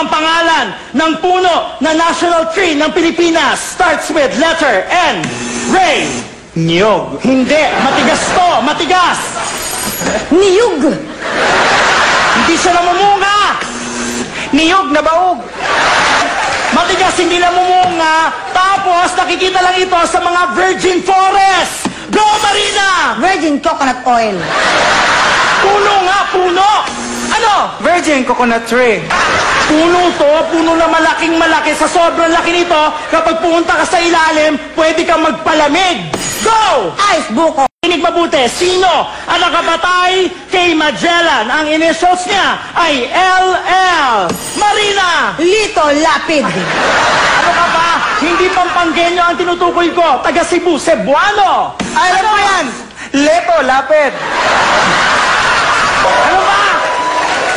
ang pangalan ng puno na national tree ng Pilipinas? Starts with letter N. Ray. Niyog. Hindi. Matigas to. Matigas. Niyug! Hindi siya namumunga. Niyog na baog. Matigas, hindi namumunga. Tapos, nakikita lang ito sa mga virgin forest. Go, Marina! Virgin coconut oil. Puno nga, puno! Ano? Virgin coconut tree. Puno to, puno na malaking malaki. Sa sobrang laki nito, kapag pumunta ka sa ilalim, pwede kang magpalamig. Go! Ice buko. Inig mabuti, sino ang nakapatay kay Magellan? Ang initials niya ay LL. Marina! Lito lapid. Ano ka ba? Hindi Pampanggenyo ang tinutukoy ko. Taga Cebu, Cebuano. Alam Ano? mo yan. Leto, lapid. Ano ba?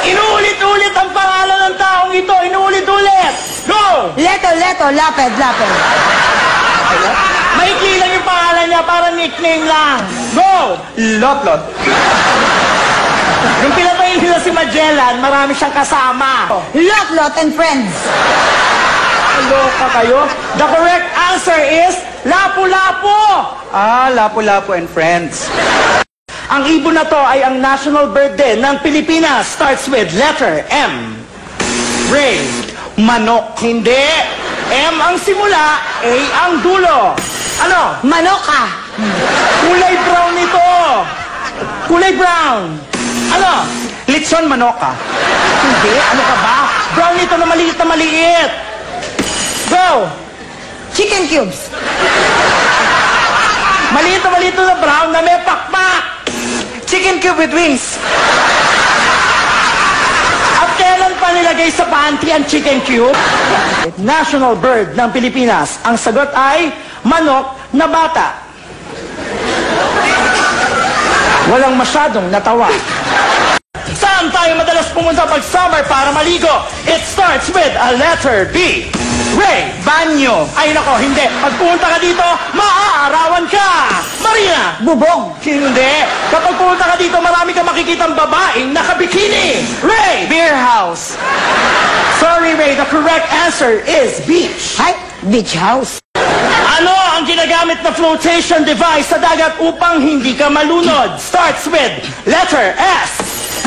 Inuulit-ulit ang pangalan ng taong ito. Inuulit-ulit. Go! Leto, leto, lapid, lapid. Maikli lang yung pangalan niya para nickname lang. Go! Lotlot. Nung pinatay nila si Magellan, marami siyang kasama. Lot, lot, and friends. Loka kayo? The correct answer is Lapu-Lapu! Ah, Lapu-Lapu and Friends. Ang ibon na to ay ang national bird din ng Pilipinas. Starts with letter M. Ray. Manok. Hindi. M ang simula, A ang dulo. Ano? Manoka. Kulay brown ito. Kulay brown. Ano? Litson manoka. Hindi. Ano ka ba? Brown ito na maliit na maliit. Go! Chicken cubes. Maliit na maliit na brown na may pakpak. Chicken cube with wings. Nilagay sa panty ang chicken cube? National bird ng Pilipinas. Ang sagot ay manok na bata. Walang masyadong natawa. Saan tayo madalas pumunta pag summer para maligo? It starts with a letter B. Ray. Banyo. Ay nako, hindi. Pag pumunta ka dito, ka. Bubong. Hindi. Kapag pumunta ka dito, marami kang makikitang babaeng nakabikini. Ray! Beer house. Sorry, Ray. The correct answer is beach. Ay, beach house. Ano ang ginagamit na flotation device sa dagat upang hindi ka malunod? Starts with letter S.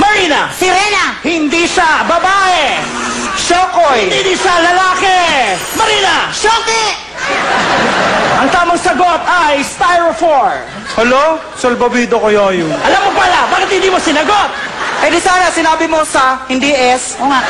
Marina. Sirena. Hindi siya babae. Shokoy. Hindi siya lalaki. Marina. Shoki. Ang tamang sagot ay styrofoam. Hello? Salbabido kaya yun. Alam mo pala, bakit hindi mo sinagot? Eh di sana sinabi mo sa hindi S. O nga.